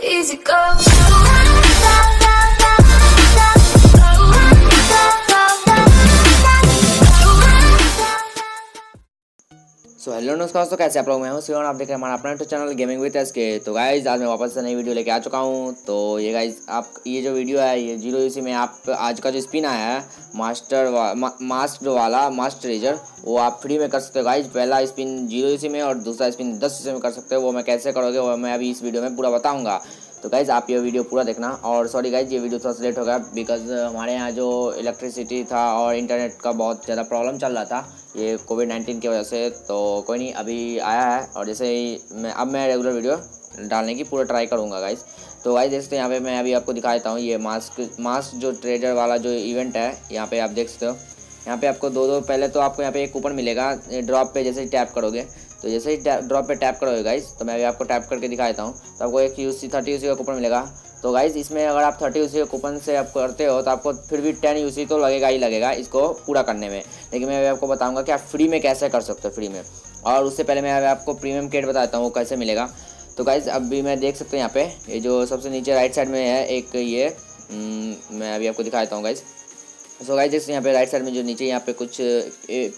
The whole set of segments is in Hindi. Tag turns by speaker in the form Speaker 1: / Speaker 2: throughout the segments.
Speaker 1: easy go.
Speaker 2: सो हेलो नमस्कार दोस्तों कैसे आप लोग? मैं हूँ शिवन आप देख रहे हैं हमारा अपना YouTube channel gaming with S K तो गाइज़ आज मैं वापस से नई वीडियो लेके आ चुका हूँ। तो ये गाइज़ आप ये जो वीडियो है ये ज़ीरो यूसी में आप आज का जो स्पिन आया है मास्टर वा, मा, मास्टर वाला मास्टर रेजर वो आप फ्री में कर सकते हो गाइज़ पहला स्पिन ज़ीरो यूसी में और दूसरा स्पिन दस यूसी में कर सकते हो। वो मैं कैसे करोगे वो मैं अभी इस वीडियो में पूरा बताऊँगा। तो गाइज़ आप ये वीडियो पूरा देखना और सॉरी गाइज़ ये वीडियो थोड़ा सा लेट हो गया बिकॉज़ हमारे यहाँ जो इलेक्ट्रिसिटी था और इंटरनेट का बहुत ज़्यादा प्रॉब्लम चल रहा था, ये कोविड नाइन्टीन की वजह से तो कोई नहीं, अभी आया है और जैसे ही मैं, अब मैं रेगुलर वीडियो डालने की पूरा ट्राई करूँगा गाइज़ तो गाइज़ देखते हैं यहाँ पे मैं अभी आपको दिखा देता हूँ, ये मास्क मास्क जो ट्रेडर वाला जो इवेंट है, यहाँ पे आप देख सकते हो. यहाँ पे आपको दो दो, पहले तो आपको यहाँ पे एक कूपन मिलेगा ड्रॉप पे जैसे टैप करोगे तो जैसे ही ड्रॉप पे टैप करोगे गाइस तो मैं अभी आपको टैप करके दिखा देता हूँ। तो आपको एक यू सी थर्टी यूसी का कूपन मिलेगा। तो गाइस इसमें अगर आप थर्टी यू का कूपन से आप करते हो तो आपको फिर भी टेन यू तो लगेगा ही लगेगा इसको पूरा करने में। लेकिन मैं अभी आपको बताऊँगा कि आप फ्री में कैसे कर सकते हो फ्री में। और उससे पहले मैं अभी आपको प्रीमियम किट बताता हूँ, वो कैसे मिलेगा। तो गाइज़ अभी मैं देख सकते हैं यहाँ पे, ये जो सबसे नीचे राइट साइड में है, एक ये मैं अभी आपको दिखा देता हूँ गाइज़ सो गाइज़ जैसे यहाँ पे राइट साइड में जो नीचे यहाँ पे कुछ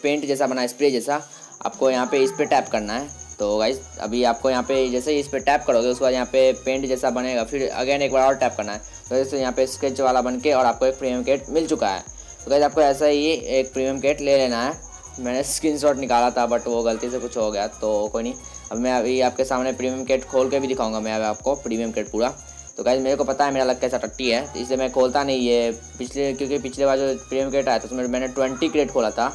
Speaker 2: पेंट जैसा बना स्प्रे जैसा आपको यहाँ पे इस पर टैप करना है। तो गाइज़ अभी आपको यहाँ पे जैसे इस पर टैप करोगे, उसके बाद यहाँ पे पेंट जैसा बनेगा, फिर अगेन एक बार और टैप करना है। तो जैसे यहाँ पे स्केच वाला बन के और आपको एक प्रीमियम किट मिल चुका है। तो गाइज़ आपको ऐसा ही एक प्रीमियम किट ले लेना है। मैंने स्क्रीन निकाला था बट वो गलती से कुछ हो गया तो कोई नहीं। अब मैं अभी आपके सामने प्रीमियम किट खोल के भी दिखाऊँगा मैं अभी आपको प्रीमियम किट पूरा। तो गाइज़ मेरे को पता है मेरा लग कैसा टट्टी है तो इसलिए मैं खोलता नहीं, ये पिछले, क्योंकि पिछले बार जो प्रीमियम किट आया था उसमें मैंने ट्वेंटी क्रेट खोला था।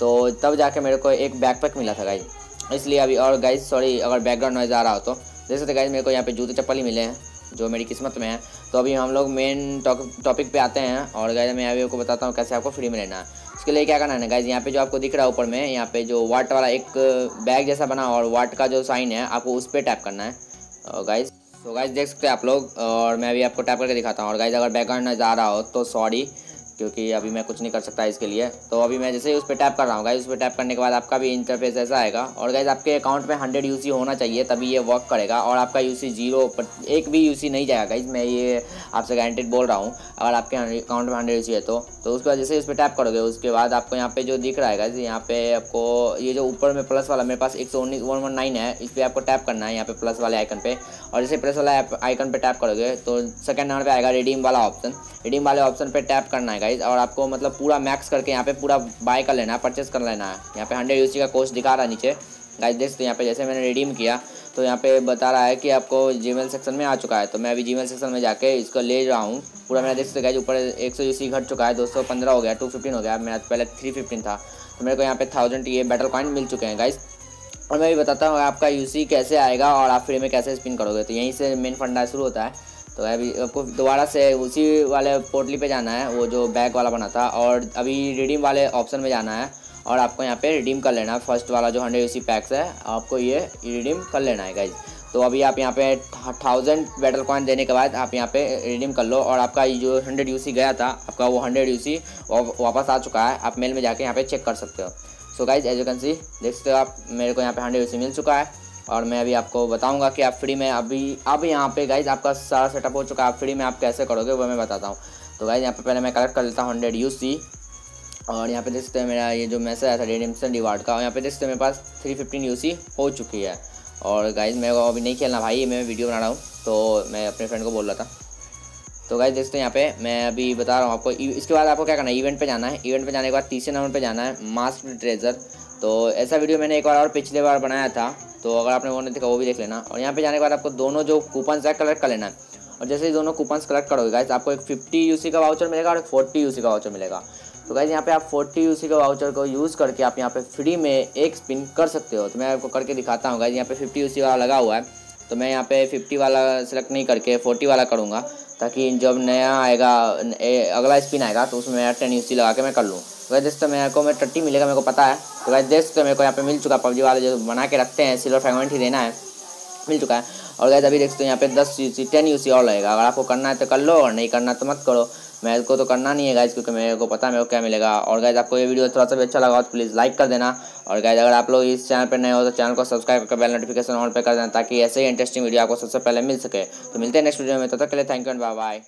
Speaker 2: तो तब जाके मेरे को एक बैकपैक मिला था गाइज़ इसलिए अभी और गाइज़ सॉरी अगर बैकग्राउंड नॉइज़ आ रहा हो तो। जैसे गाइज़ मेरे को यहाँ पे जूते चप्पल ही मिले हैं, जो मेरी किस्मत में है। तो अभी हम लोग मेन टॉपिक पे आते हैं और गाइज़ मैं अभी आपको बताता हूँ कैसे आपको फ्री में लेना है। उसके लिए क्या करना है गाइज़ यहाँ पे जो आपको दिख रहा है ऊपर में, यहाँ पे जो वाट वाला एक बैग जैसा बना और वाट का जो साइन है, आपको उस पर टैप करना है। गाइज़ तो गाइज़ देख सकते हैं आप लोग, और मैं अभी आपको टैप करके दिखाता हूँ। और गाइज़ अगर बैकग्राउंड नज़र आ रहा हो तो सॉरी क्योंकि अभी मैं कुछ नहीं कर सकता इसके लिए। तो अभी मैं जैसे ही उस पर टैप कर रहा हूँ गाइज़ उस पर टैप करने के बाद आपका भी इंटरफेस ऐसा आएगा। और गाइज़ आपके अकाउंट में हंड्रेड यूसी होना चाहिए, तभी ये वर्क करेगा। और आपका यूसी ज़ीरो पर एक भी यूसी नहीं जाएगा। गाइज़ मैं ये आपसे गारंटेड बोल रहा हूँ, अगर आपके अकाउंट में हंड्रेड है तो तो उसके बाद जैसे उस पर टैप करोगे, उसके बाद आपको यहाँ पे जो दिख रहा है यहाँ पे आपको ये जो ऊपर में प्लस वाला, मेरे पास एक सौ उन्नीस वन वन नाइन है, इस पर आपको टैप करना है यहाँ पे प्लस वाले आइकन पे। और जैसे प्लस वाला आइकन पे टैप करोगे तो सेकंड नंबर पे आएगा रिडीम वाला ऑप्शन रिडीम वाले ऑप्शन पे टैप करना है गाइज़ और आपको मतलब पूरा मैक्स करके यहाँ पे पूरा बाय कर लेना है परचेस कर लेना है। यहाँ पे हंड्रेड यूसी का कोर्स दिखा रहा है नीचे। गाइज़ देख तो यहाँ पे जैसे मैंने रिडीम किया तो यहाँ पे बता रहा है कि आपको जीमेल सेक्शन में आ चुका है। तो मैं अभी जीमेल सेक्शन में जाके इसको ले रहा हूँ। पूरा मेरा देख सकते ऊपर एक सौ यूसी घट चुका है, दो सौ पंद्रह हो गया टू फिफ्टीन हो गया। मेरा पहले थ्री फिफ्टीन था। तो मेरे को यहाँ पे थाउज़ेंड ये बैटल कॉइन मिल चुके हैं गाइज़ और मैं भी बताता हूँ, आपका यूसी कैसे आएगा और आप फ्री में कैसे स्पिन करोगे। तो यहीं से मेन फंडा शुरू होता है। तो अभी आपको दोबारा से उसी वाले पोर्टली पे जाना है, वो जो बैग वाला बना था। और अभी रिडीम वाले ऑप्शन में जाना है। और आपको यहाँ पे रिडीम कर लेना है। फ़र्स्ट वाला जो हंड्रेड यूसी पैक्स है, आपको ये रिडीम कर लेना है गाइज़ तो अभी आप यहाँ पे थाउज़ेंड बैटल कॉइन देने के बाद आप यहाँ पे रिडीम कर लो और आपका जो हंड्रेड यूसी गया था, आपका वो हंड्रेड यूसी वापस आ चुका है। आप मेल में जाके यहाँ पे चेक कर सकते हो। So guys as you can see देख सकते हो आप, मेरे को यहाँ पे हंड्रेड यूसी मिल चुका है और मैं अभी आपको बताऊँगा कि आप फ्री में अभी, अब यहाँ पे गाइज़ आपका सारा सेटअप हो चुका है। आप फ्री में आप कैसे करोगे वो मैं बताता हूँ। तो गाइज़ यहाँ पे पहले मैं कलेक्ट कर लेता हूँ हंड्रेड यू सी और यहाँ पे देख सकते हैं मेरा ये जो मैसेज आया था रेडिमसन रिवार्ड का और यहाँ पे देख सकते हैं मेरे पास थ्री फिफ्टीन यू सी हो चुकी है। और गाइज़ मेरे को अभी नहीं खेलना भाई, मैं वीडियो बना रहा हूँ तो मैं अपने फ्रेंड को बोल रहा था। तो गाइज़ देखते हैं यहाँ पे, मैं अभी बता रहा हूँ आपको इसके बाद आपको क्या करना है इवेंट पे जाना है। इवेंट पे जाने के बाद तीसरे नंबर पे जाना है मास्क ट्रेजर तो ऐसा वीडियो मैंने एक बार और पिछले बार बनाया था तो अगर आपने वो नहीं देखा, वो भी देख लेना। और यहाँ पे जाने के बाद आपको दोनों जो कूपन है कलेक्ट कर लेना है। और जैसे ही दोनों कूपन्स कलेक्ट करोगे गाइस आपको एक फिफ्टी यूसी का वाउचर मिलेगा और एक फोर्टी यूसी का वाउचर मिलेगा। तो गाइज़ यहाँ पे आप फोर्टी यूसी का वाउचर को यूज़ करके आप यहाँ पे फ्री में एक स्पिन कर सकते हो। तो मैं आपको करके दिखाता हूँ गाइज़ यहाँ पे फिफ्टी यूसी वाला लगा हुआ है। तो मैं यहाँ पे फिफ्टी वाला सेलेक्ट नहीं करके फोर्टी वाला करूँगा ताकि जब नया आएगा ए, अगला स्पिन आएगा तो उसमें मैं टेन यूसी लगा के मैं कर लूँ। तो वैसे तो मेरे को मैं टट्टी मिलेगा मेरे को पता है। तो वैसे देख सकते मेरे को यहाँ पे मिल चुका पबजी वाले जो बना के रखते हैं सिल्वर फ्रेगमेंट ही देना है मिल चुका है। और गैस अभी देख सकते हो यहाँ पे दस U C ten U C और लगेगा। अगर आपको करना है तो कर लो और नहीं करना तो मत करो। मेरे को तो करना नहीं है गाइज़ क्योंकि मेरे को पता है मेरे को क्या मिलेगा। और गाइज़ आपको ये वीडियो थोड़ा सा भी अच्छा लगा तो प्लीज़ लाइक कर देना। और गाइज़ अगर आप लोग इस चैनल पर नए हो तो चैनल को सब्सक्राइब करके बेल नोटिफिकेशन ऑन पर कर देना, ताकि ऐसे ही इंटरेस्टिंग वीडियो आपको सबसे पहले मिल सके। तो मिलते हैं नेक्स्ट वीडियो में, तब तक के लिए thank you and bye bye